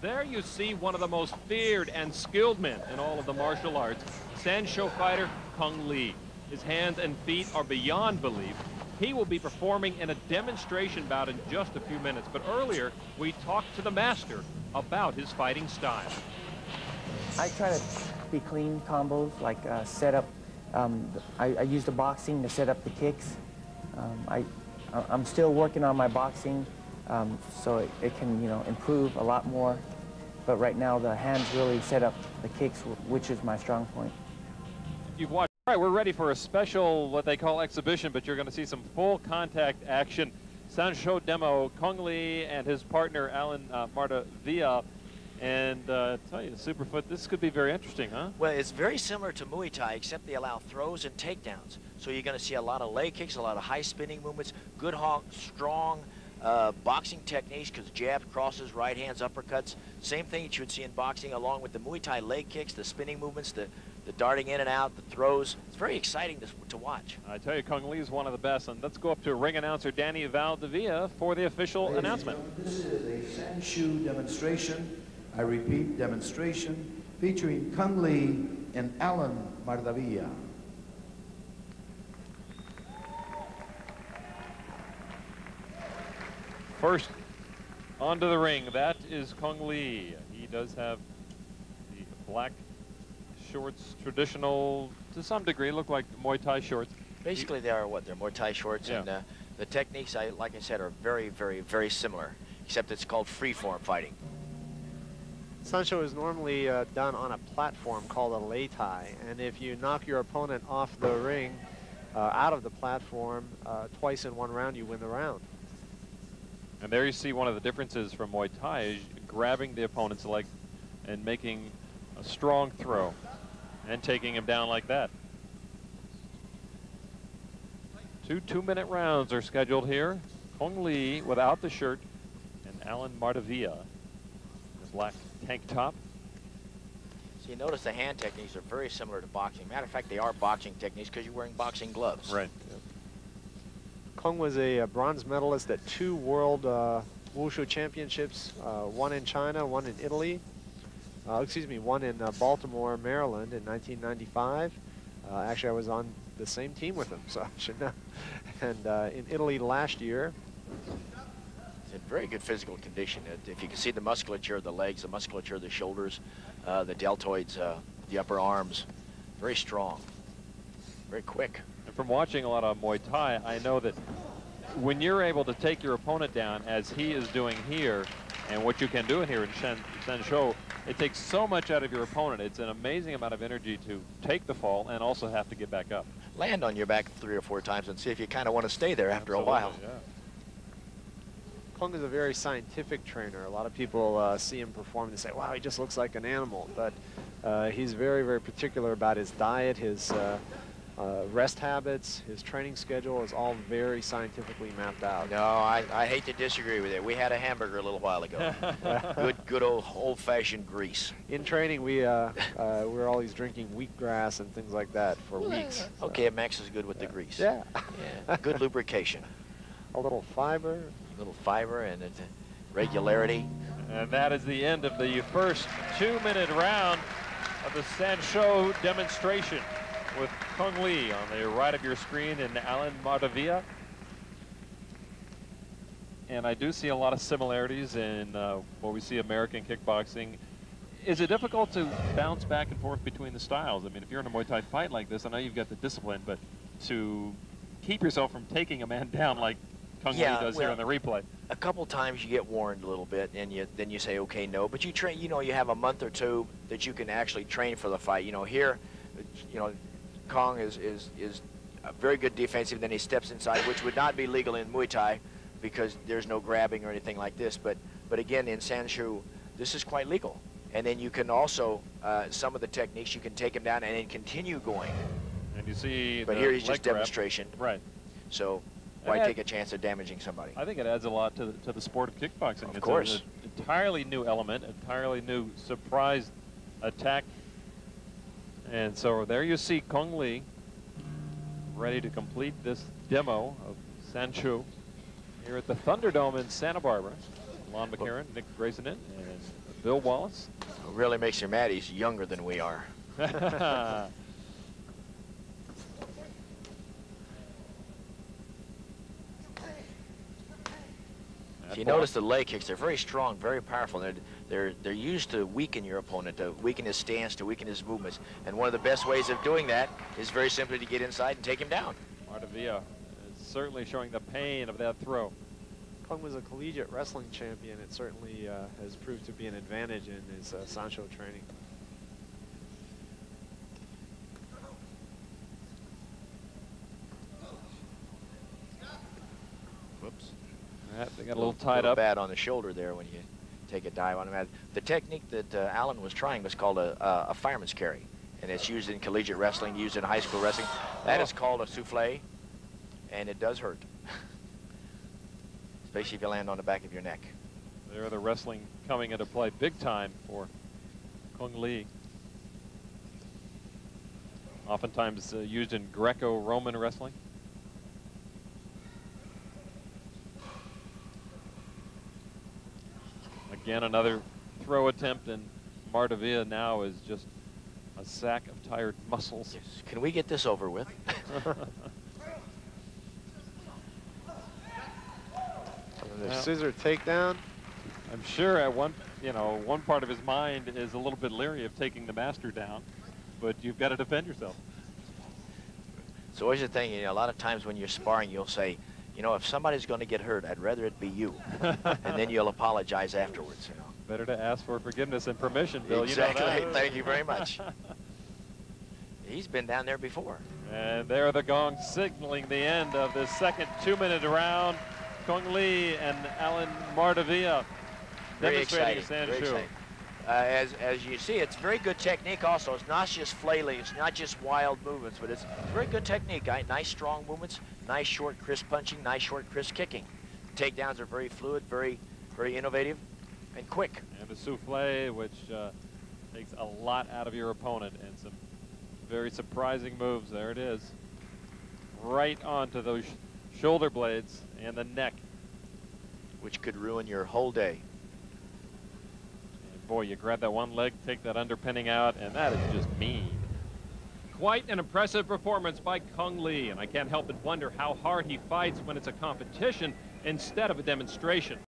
There you see one of the most feared and skilled men in all of the martial arts, Sanshou fighter Cung Le. His hands and feet are beyond belief. He will be performing in a demonstration bout in just a few minutes. But earlier, we talked to the master about his fighting style. I try to be clean combos, like uh, set up. Um, I, I, use the boxing to set up the kicks. Um, I, I'm still working on my boxing, um, so it, it, can, you know, improve a lot more. But right now, the hands really set up the kicks, which is my strong point. You've watched. All right, we're ready for a special, what they call exhibition, but you're going to see some full contact action. Sanshou demo, Cung Le and his partner, Alan uh, Marta Villa and uh, I tell you, Superfoot, this could be very interesting, huh? Well, it's very similar to Muay Thai, except they allow throws and takedowns. So you're going to see a lot of leg kicks, a lot of high spinning movements, good, strong uh, boxing techniques, because jabs, crosses, right hands, uppercuts. Same thing that you would see in boxing, along with the Muay Thai leg kicks, the spinning movements, the, the darting in and out, the throws. It's very exciting to, to watch. I tell you, Cung Le is one of the best. And let's go up to ring announcer Danny Valdivia for the official Ladies announcement. This is a Sanshou demonstration I repeat, demonstration featuring Cung Le and Alan Mardavia. First, onto the ring. That is Cung Le. He does have the black shorts, traditional, to some degree, look like Muay Thai shorts. Basically, they are what? They're Muay Thai shorts, yeah. and uh, the techniques, I, like I said, are very, very, very similar, except it's called free-form fighting. Sanshou is normally uh, done on a platform called a lei tai, and if you knock your opponent off the ring, uh, out of the platform, uh, twice in one round, you win the round. And there you see one of the differences from Muay Thai is grabbing the opponent's leg and making a strong throw and taking him down like that. Two two-minute rounds are scheduled here. Cung Le without the shirt and Alan Mardavia, the black tank top. So you notice the hand techniques are very similar to boxing. Matter of fact, they are boxing techniques because you're wearing boxing gloves. Right. Yep. Cung was a, a, bronze medalist at two world uh, wushu championships, uh, one in China, one in Italy. Uh, excuse me, one in uh, Baltimore, Maryland in 1995. Uh, actually, I was on the same team with him, so I should know. And uh, in Italy last year, in very good physical condition. If you can see the musculature of the legs, the musculature of the shoulders, the deltoids, the upper arms, very strong, very quick. And from watching a lot of Muay Thai, I know that when you're able to take your opponent down, as he is doing here, and what you can do in here in Shen, Sanshou, it takes so much out of your opponent. It's an amazing amount of energy to take the fall and also have to get back up. Land on your back three or four times and see if you kind of want to stay there after Absolutely, a while. Yeah. Cung is a very scientific trainer. A lot of people uh, see him perform and say, wow, he just looks like an animal. But uh, he's very, very particular about his diet, his uh, uh rest habits, his training schedule is all very scientifically mapped out. No, I, I hate to disagree with it. We had a hamburger a little while ago. good, good old old-fashioned grease. In training, we uh, uh, we are always drinking wheatgrass and things like that for weeks. So. Okay, it mixes good with yeah. the grease. Yeah. yeah. Good lubrication. A little fiber, A little fiber and regularity. And that is the end of the first two-minute round of the Sanshou demonstration with Cung Le on the right of your screen and Alan Mardavia. And I do see a lot of similarities in uh, what we see American kickboxing. Is it difficult to bounce back and forth between the styles? I mean, if you're in a Muay Thai fight like this, I know you've got the discipline, but to keep yourself from taking a man down like Kung yeah, does well, here on the replay. A couple times you get warned a little bit, and you then you say, okay, no. But you train, you know, you have a month or two that you can actually train for the fight. You know, here, you know, Cung is is is very good defensive. Then he steps inside, which would not be legal in Muay Thai because there's no grabbing or anything like this. But but again, in Sanshou, this is quite legal. And then you can also uh, some of the techniques you can take him down and then continue going. And you see, but here he's just demonstration. Right. So why take a chance of damaging somebody? I think it adds a lot to the, to the sport of kickboxing. Of it's course. an entirely new element, entirely new surprise attack. And so there you see Cung Le ready to complete this demo of Sanshou here at the Thunderdome in Santa Barbara. Lon McCarron, Nick Grayson and Bill Wallace. What really makes you mad, he's younger than we are. If you notice the leg kicks, they're very strong, very powerful. They're, they're used to weaken your opponent, to weaken his stance, to weaken his movements. And one of the best ways of doing that is very simply to get inside and take him down. Mardavia is certainly showing the pain of that throw. Cung was a collegiate wrestling champion. It certainly uh, has proved to be an advantage in his uh, Sanshou training. Whoops. Right, they got a little tied little up. bad on the shoulder there when you take a dive on him. The technique that uh, Allen was trying was called a, a, a, fireman's carry, and it's used in collegiate wrestling, used in high school wrestling. That oh. is called a souffle, and it does hurt, especially if you land on the back of your neck. There, are the wrestling coming into play big time for Cung Le. Oftentimes uh, used in Greco-Roman wrestling. Again, another throw attempt, and Mardavia now is just a sack of tired muscles. Yes. Can we get this over with? the scissor takedown. I'm sure at one, you know, one part of his mind is a little bit leery of taking the master down, but you've got to defend yourself. So always the thing, you know, a lot of times when you're sparring, you'll say, you know, if somebody's going to get hurt, I'd rather it be you. and then you'll apologize afterwards, you know. Better to ask for forgiveness and permission, Bill. Exactly. You know Thank you very much. He's been down there before. And there are the gong signaling the end of the second two-minute round. Cung Le and Alan Mardavia Very demonstrating exciting. his Very exciting. Uh, as, as you see, it's very good technique also. It's not just flailing, it's not just wild movements, but it's very good technique. Nice strong movements, nice short crisp punching, nice short crisp kicking. Takedowns are very fluid, very, very innovative, and quick. And a souffle, which uh, takes a lot out of your opponent, and some very surprising moves. There it is. Right onto those sh shoulder blades and the neck. Which could ruin your whole day. Boy, you grab that one leg, take that underpinning out, and that is just mean. Quite an impressive performance by Cung Le, and I can't help but wonder how hard he fights when it's a competition instead of a demonstration.